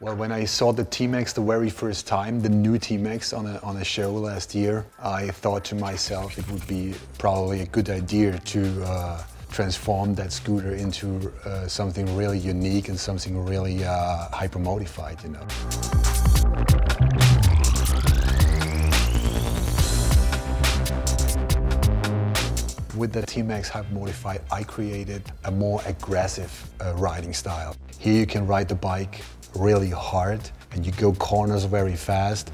Well, when I saw the T-Max the very first time, the new T-Max on a, on a show last year, I thought to myself it would be probably a good idea to uh, transform that scooter into uh, something really unique and something really uh, hyper-modified, you know. With the T-Max Hyper Modified, I created a more aggressive uh, riding style. Here you can ride the bike really hard and you go corners very fast